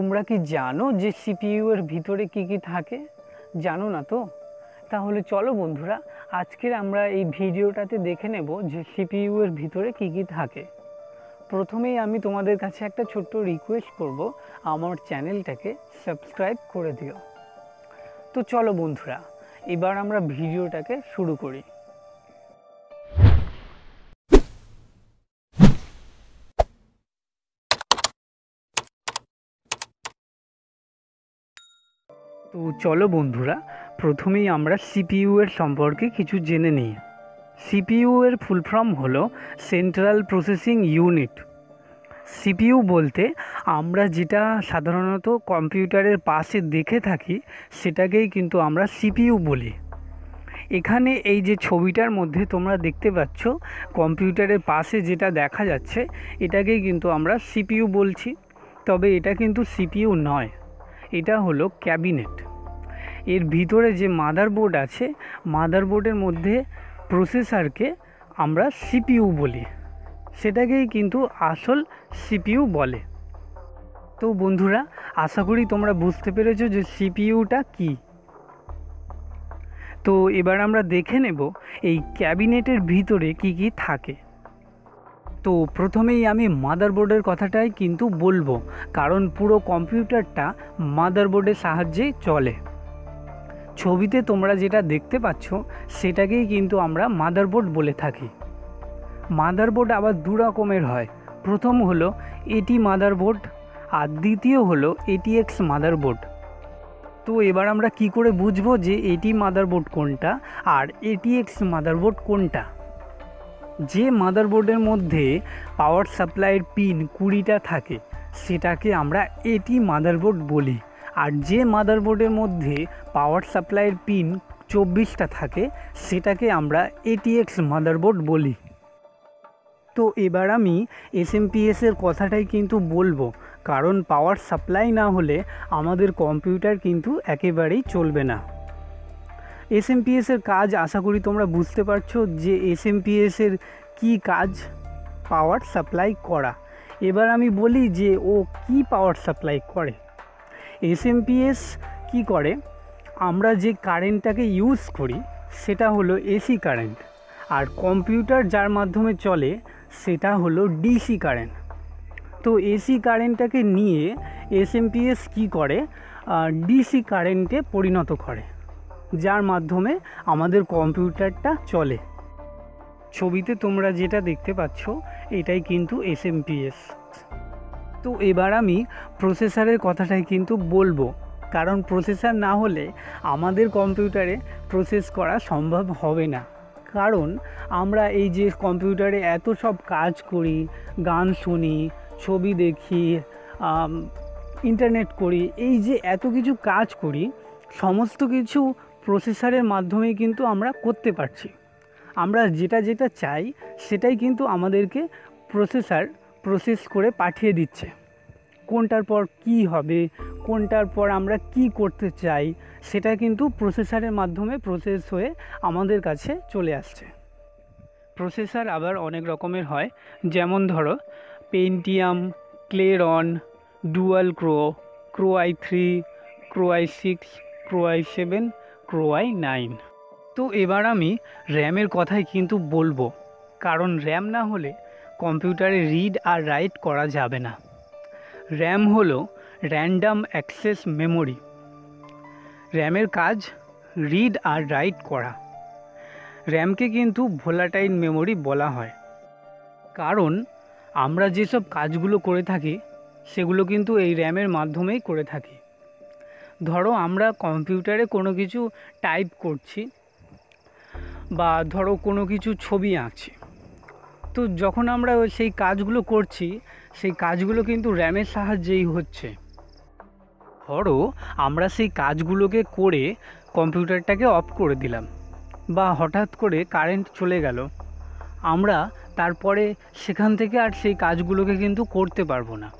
তোমরা কি জানো যে সিপিইউ এর ভিতরে কি কি থাকে? জানো না তো? তাহলে চলো বন্ধুরা, আজকের আমরা এই ভিডিওটাতে দেখে নেব যে সিপিইউ এর ভিতরে কি কি থাকে। প্রথমেই আমি তোমাদের কাছে একটা ছোট্ট রিকোয়েস্ট করব, আমার চ্যানেলটাকে সাবস্ক্রাইব করে দিও। তো চলো বন্ধুরা, এবার আমরা ভিডিওটাকে শুরু করি। তো চলো বন্ধুরা, প্রথমেই আমরা সিপিইউ এর সম্পর্কে কিছু জেনে নিই। সিপিইউ এর ফুল ফর্ম হলো সেন্ট্রাল প্রসেসিং ইউনিট সিপিইউ বলতে আমরা যেটা সাধারণত কম্পিউটারের পাশে দেখে থাকি, সেটাকেই কিন্তু আমরা সিপিইউ বলি। এখানে এই যে ছবিটার মধ্যে তোমরা দেখতে পাচ্ছ, কম্পিউটারের পাশে যেটা দেখা যাচ্ছে, এটাকেই কিন্তু আমরা সিপিইউ বলছি। তবে এটা কিন্তু সিপিইউ নয়। এটা হলো ক্যাবিনেট। এর ভিতরে যে মাদারবোর্ড আছে, মাদারবোর্ডের মধ্যে প্রসেসরকে আমরা সিপিইউ বলি। সেটাকেই কিন্তু আসল সিপিইউ বলে। তো বন্ধুরা, আশা করি তোমরা বুঝতে পেরেছ যে সিপিইউটা কী। তো এবার আমরা দেখে নেব এই ক্যাবিনেটের ভিতরে কি কি থাকে। তো প্রথমেই আমি মাদারবোর্ডের কথাটাই কিন্তু বলব, কারণ পুরো কম্পিউটারটা মাদারবোর্ডের সাহায্যেই চলে। ছবিতে তোমরা যেটা দেখতে পাচ্ছ, সেটাকেই কিন্তু আমরা মাদারবোর্ড বলে থাকি। মাদারবোর্ড আবার দু রকমের হয়। প্রথম হলো এটি মাদারবোর্ড, আর দ্বিতীয় হলো এটিএক্স মাদারবোর্ড। তো এবার আমরা কি করে বুঝব যে এটি মাদারবোর্ড কোনটা, আর এটিএক্স মাদারবোর্ড কোনটা? যে মাদারবোর্ডের মধ্যে পাওয়ার সাপ্লাইয়ের পিন কুড়িটা থাকে, সেটাকে আমরা এটি মাদারবোর্ড বলি। আর যে মাদারবোর্ডের মধ্যে পাওয়ার সাপ্লাইয়ের পিন চব্বিশটা থাকে, সেটাকে আমরা এটিএক্স মাদারবোর্ড বলি। তো এবার আমি এসএমপিএসের কথাটাই কিন্তু বলব, কারণ পাওয়ার সাপ্লাই না হলে আমাদের কম্পিউটার কিন্তু একেবারেই চলবে না। এসএমপিএসের কাজ আশা করি তোমরা বুঝতে পারছ যে এসএমপিএসের কী কাজ? পাওয়ার সাপ্লাই করা। এবার আমি বলি যে ও কি পাওয়ার সাপ্লাই করে। এসএমপিএস কি করে? আমরা যে কারেন্টটাকে ইউজ করি, সেটা হলো এসি কারেন্ট আর কম্পিউটার যার মাধ্যমে চলে, সেটা হলো ডিসি কারেন্ট তো এসি কারেন্টটাকে নিয়ে এসএমপিএস কি করে? ডিসি কারেন্টে পরিণত করে। যার মাধ্যমে আমাদের কম্পিউটারটা চলে। ছবিতে তোমরা যেটা দেখতে পাচ্ছ, এটাই কিন্তু এস এসএমপিএস তো এবার আমি প্রসেসারের কথাটাই কিন্তু বলব। কারণ প্রসেসার না হলে আমাদের কম্পিউটারে প্রসেস করা সম্ভব হবে না। কারণ আমরা এই যে কম্পিউটারে এত সব কাজ করি, গান শুনি, ছবি দেখি ইন্টারনেট করি, এই যে এত কিছু কাজ করি, সমস্ত কিছু প্রসেসরের মাধ্যমেই কিন্তু আমরা করতে পারছি। আমরা যেটা যেটা চাই, সেটাই কিন্তু আমাদেরকে প্রসেসার প্রসেস করে পাঠিয়ে দিচ্ছে। কোনটার পর কি হবে, কোনটার পর আমরা কি করতে চাই, সেটা কিন্তু প্রসেসারের মাধ্যমে প্রসেস হয়ে আমাদের কাছে চলে আসছে। প্রসেসার আবার অনেক রকমের হয়। যেমন ধরো Pentium Celeron dual core core I three core I six core I seven core I nine. তো এবার আমি র্যামের কথাই কিন্তু বলব, কারণ র্যাম না হলে কম্পিউটারে রিড আর রাইট করা যাবে না। র্যাম হলো র্যান্ডাম অ্যাক্সেস মেমোরি। র্যামের কাজ রিড আর রাইট করা। র্যামকে কিন্তু ভোলাটাইল মেমোরি বলা হয়। কারণ আমরা যেসব কাজগুলো করে থাকি, সেগুলো কিন্তু এই র্যামের মাধ্যমেই করে থাকি। ধরো আমরা কম্পিউটারে কোনো কিছু টাইপ করছি বা ধরো কোনো কিছু ছবি আঁকছি। তো যখন আমরা সেই কাজগুলো করছি, সেই কাজগুলো কিন্তু র্যামের সাহায্যেই হচ্ছে। ধরো আমরা সেই কাজগুলোকে করে কম্পিউটারটাকে অফ করে দিলাম বা হঠাৎ করে কারেন্ট চলে গেল, আমরা তারপরে সেখান থেকে আর সেই কাজগুলোকে কিন্তু করতে পারব না।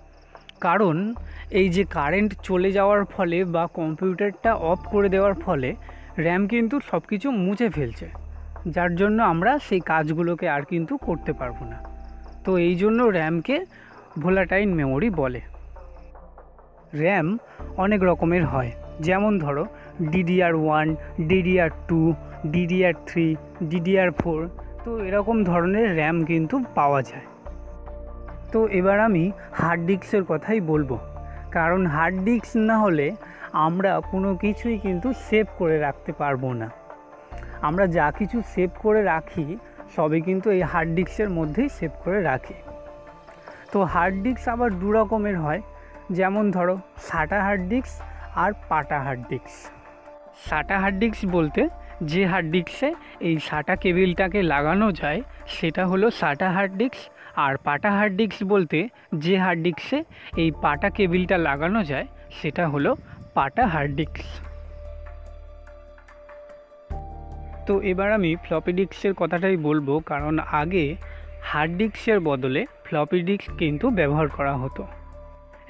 কারণ এই যে কারেন্ট চলে যাওয়ার ফলে বা কম্পিউটারটা অফ করে দেওয়ার ফলে র্যাম কিন্তু সব কিছু মুছে ফেলছে। যার জন্য আমরা সেই কাজগুলোকে আর কিন্তু করতে পারব না। তো এই জন্য র্যামকে ভোলাটাইন মেমোরি বলে। র্যাম অনেক রকমের হয়। যেমন ধরো DDR one DDR two DDR three DDR four তো এরকম ধরনের র্যাম কিন্তু পাওয়া যায়। তো এবার আমি হার্ড ডিস্কের কথাই বলব। কারণ হার্ড ডিস্ক না হলে আমরা কোনো কিছুই কিন্তু সেভ করে রাখতে পারব না। আমরা যা কিছু সেভ করে রাখি, সবই কিন্তু এই হার্ড ডিস্কের মধ্যেই সেভ করে রাখি। তো হার্ড ডিস্ক আবার দু রকমের হয়। যেমন ধরো, সাটা হার্ড ডিস্ক আর PATA hard disk SATA hard disk বলতে যে হার্ড ডিস্কে এই সাটা কেবিলটাকে লাগানো যায়, সেটা হলো সাটা হার্ড ডিস্ক আর পাটা হার্ড ডিস্ক বলতে যে হার্ড ডিস্কে এই পাটা কেবিলটা লাগানো যায়, সেটা হলো পাটা হার্ড ডিস্ক তো এবার আমি ফ্লপি ডিস্কের কথাটাই বলব, কারণ আগে হার্ড ডিস্কের বদলে ফ্লপি ডিস্ক কিন্তু ব্যবহার করা হতো।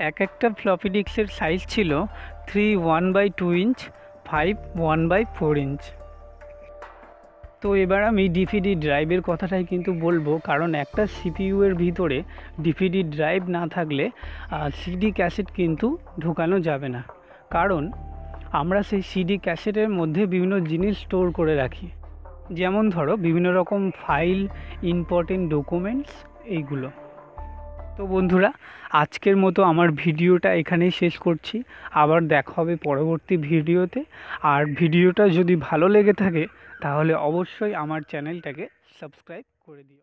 এক একটা ফ্লপি ডিস্কের সাইজ ছিল three one by two inch five one by four inch তো এবার আমি ডিভিডি ড্রাইভের কথাটাই কিন্তু বলব। কারণ একটা সিপিইউ এর ভিতরে ডিভিডি ড্রাইভ না থাকলে সিডি ক্যাসেট কিন্তু ঢোকানো যাবে না। কারণ আমরা সেই সিডি ক্যাসেটের মধ্যে বিভিন্ন জিনিস স্টোর করে রাখি। যেমন ধরো, বিভিন্ন রকম ফাইল ইম্পর্টেন্ট ডকুমেন্টস এইগুলো। তো বন্ধুরা, আজকের মতো আমার ভিডিওটা এখানেই শেষ করছি। আবার দেখা হবে পরবর্তী ভিডিওতে। আর ভিডিওটা যদি ভালো লেগে থাকে, তাহলে অবশ্যই আমার চ্যানেলটাকে সাবস্ক্রাইব করে দিও।